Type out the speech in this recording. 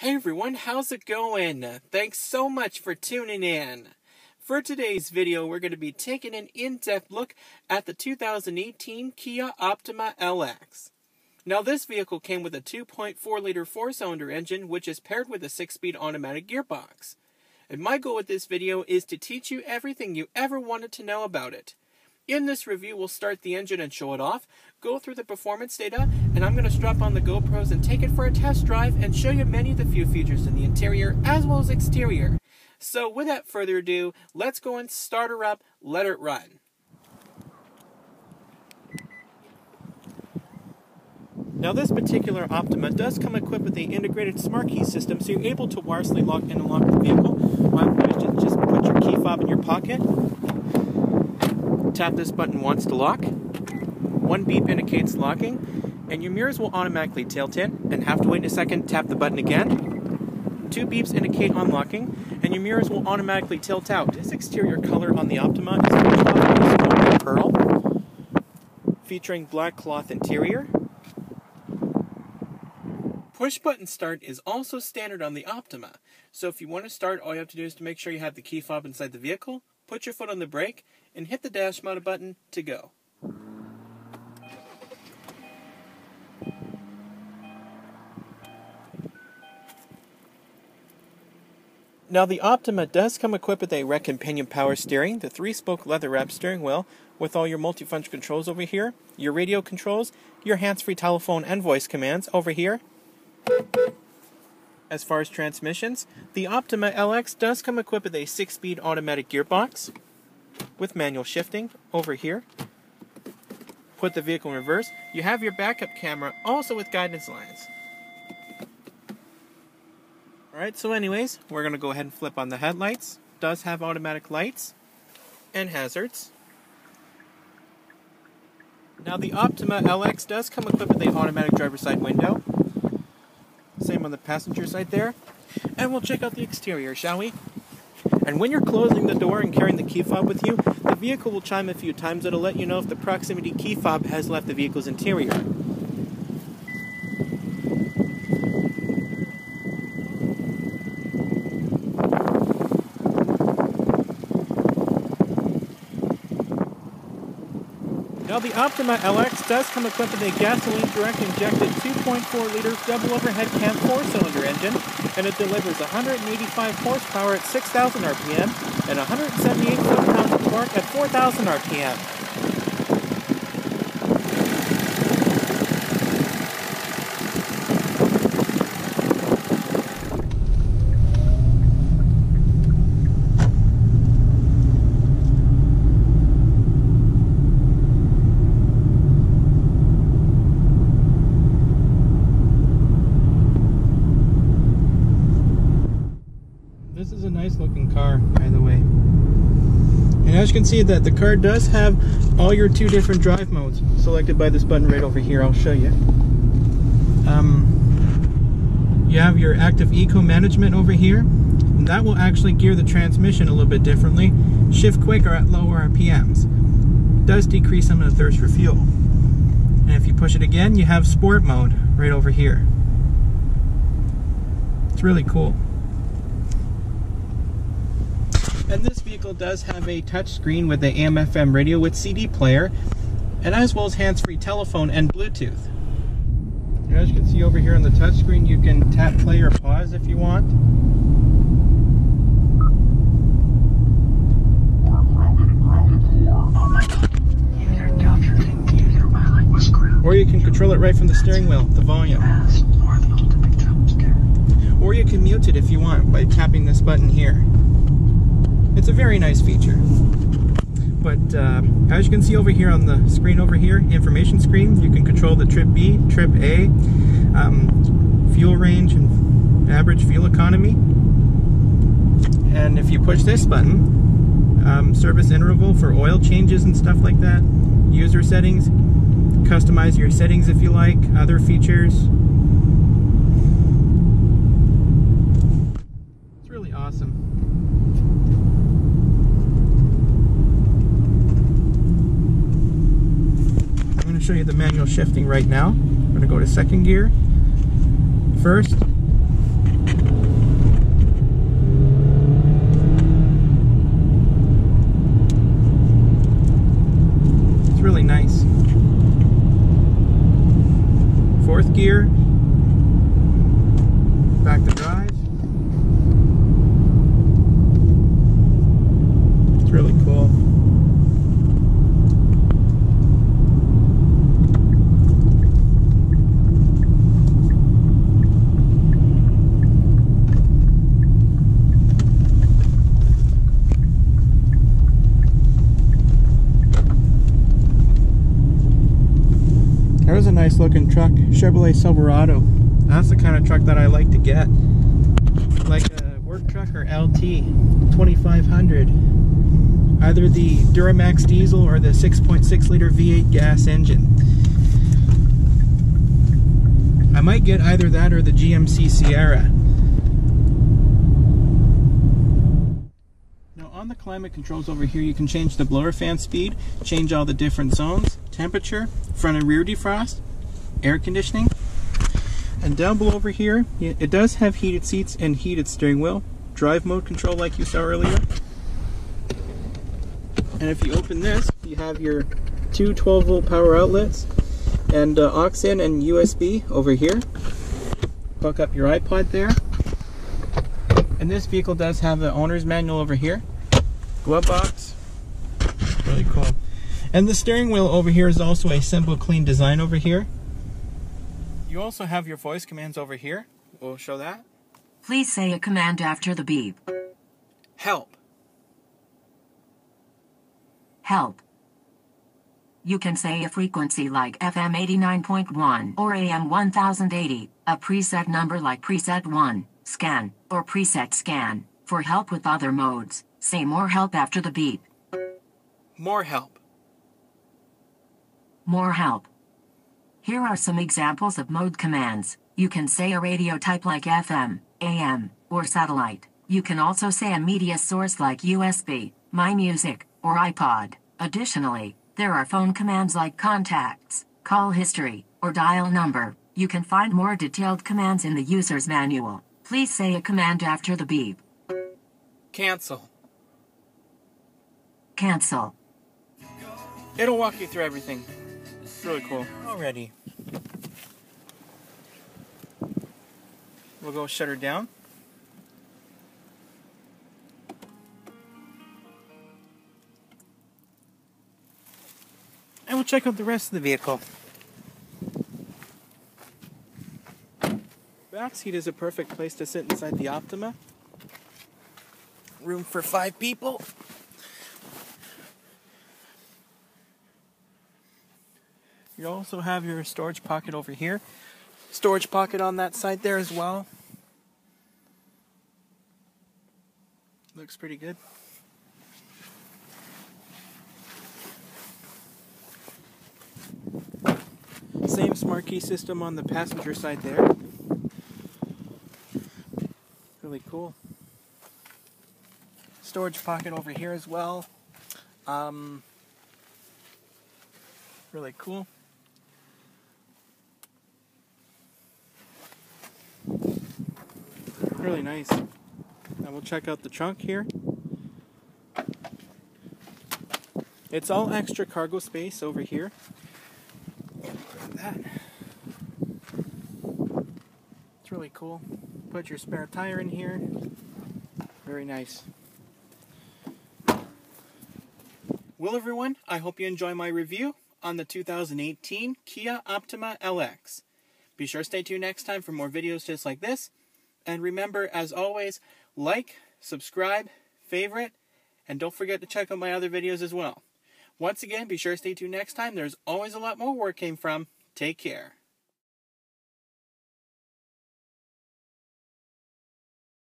Hey everyone, how's it going? Thanks so much for tuning in. For today's video, we're going to be taking an in-depth look at the 2018 Kia Optima LX. Now this vehicle came with a 2.4 liter four-cylinder engine which is paired with a 6-speed automatic gearbox. And my goal with this video is to teach you everything you ever wanted to know about it. In this review, we'll start the engine and show it off, go through the performance data, and I'm going to strap on the GoPros and take it for a test drive and show you many of the few features in the interior as well as exterior. So without further ado, let's go and start her up, let it run. Now this particular Optima does come equipped with the integrated smart key system, so you're able to wirelessly lock in and unlock the vehicle. One just put your key fob in your pocket, Tap this button once to lock. One beep indicates locking, and your mirrors will automatically tilt in, and have to wait a second, tap the button again. Two beeps indicate unlocking, and your mirrors will automatically tilt out. This exterior color on the Optima is pearl, featuring black cloth interior. Push button start is also standard on the Optima, so if you want to start, all you have to do is to make sure you have the key fob inside the vehicle, put your foot on the brake, and hit the dash mounted button to go. Now the Optima does come equipped with a rack and pinion power steering, the three-spoke leather-wrapped steering wheel with all your multifunction controls over here, your radio controls, your hands-free telephone and voice commands over here, as far as transmissions, the Optima LX does come equipped with a 6-speed automatic gearbox with manual shifting over here. Put the vehicle in reverse. You have your backup camera also with guidance lines. Alright, so anyways, we're going to go ahead and flip on the headlights. Does have automatic lights and hazards. Now the Optima LX does come equipped with a automatic driver side window. Same on the passenger side there. And we'll check out the exterior, shall we? And when you're closing the door and carrying the key fob with you, the vehicle will chime a few times. It'll let you know if the proximity key fob has left the vehicle's interior. Now the Optima LX does come equipped with a gasoline direct injected 2.4 liter double overhead cam four cylinder engine and it delivers 185 horsepower at 6,000 RPM and 178 foot-pounds of torque at 4,000 RPM. As you can see that the car does have all your two different drive modes selected by this button right over here. I'll show you. Um, you have your active eco management over here. And that will actually gear the transmission a little bit differently. Shift quicker at lower RPMs. Does decrease some of the thirst for fuel. And if you push it again, you have sport mode right over here. It's really cool. And this vehicle does have a touchscreen with the AM FM radio with CD player, and as well as hands-free telephone and Bluetooth. as you can see over here on the touchscreen, you can tap play or pause if you want. Or you can control it right from the steering wheel, the volume. Or you can mute it if you want by tapping this button here. It's a very nice feature. But uh, as you can see over here on the screen over here, information screen, you can control the trip B, trip A, um, fuel range, and average fuel economy. And if you push this button, um, service interval for oil changes and stuff like that, user settings, customize your settings if you like, other features, show you the manual shifting right now. I'm gonna go to second gear first. It's really nice. Fourth gear, looking truck, Chevrolet Silverado. That's the kind of truck that I like to get. Like a work truck or LT 2500. Either the Duramax diesel or the 6.6 liter V8 gas engine. I might get either that or the GMC Sierra. Now on the climate controls over here, you can change the blower fan speed, change all the different zones, temperature, front and rear defrost, air conditioning. And down below over here, it does have heated seats and heated steering wheel, drive mode control like you saw earlier. And if you open this, you have your two 12 volt power outlets and uh, aux in and USB over here. Hook up your iPod there. And this vehicle does have the owner's manual over here. Glove box. Really cool. And the steering wheel over here is also a simple, clean design over here. You also have your voice commands over here. We'll show that. Please say a command after the beep. Help. Help. You can say a frequency like FM 89.1 or AM 1080, a preset number like preset 1, scan, or preset scan. For help with other modes, say more help after the beep. More help. More help. Here are some examples of mode commands. You can say a radio type like FM, AM, or satellite. You can also say a media source like USB, My Music, or iPod. Additionally, there are phone commands like contacts, call history, or dial number. You can find more detailed commands in the user's manual. Please say a command after the beep. Cancel. Cancel. It'll walk you through everything. It's really cool. Already. We'll go shut her down. And we'll check out the rest of the vehicle. Back seat is a perfect place to sit inside the Optima. Room for five people. You also have your storage pocket over here. Storage pocket on that side there as well. Looks pretty good. Same smart key system on the passenger side there. Really cool. Storage pocket over here as well. Um, really cool. Really nice. Now we'll check out the trunk here. It's all extra cargo space over here. That. It's really cool. Put your spare tire in here. Very nice. Well, everyone, I hope you enjoy my review on the 2018 Kia Optima LX. Be sure to stay tuned next time for more videos just like this. And remember, as always, like, subscribe, favorite, and don't forget to check out my other videos as well. Once again, be sure to stay tuned next time. There's always a lot more where it came from. Take care.